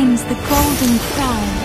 the golden crown.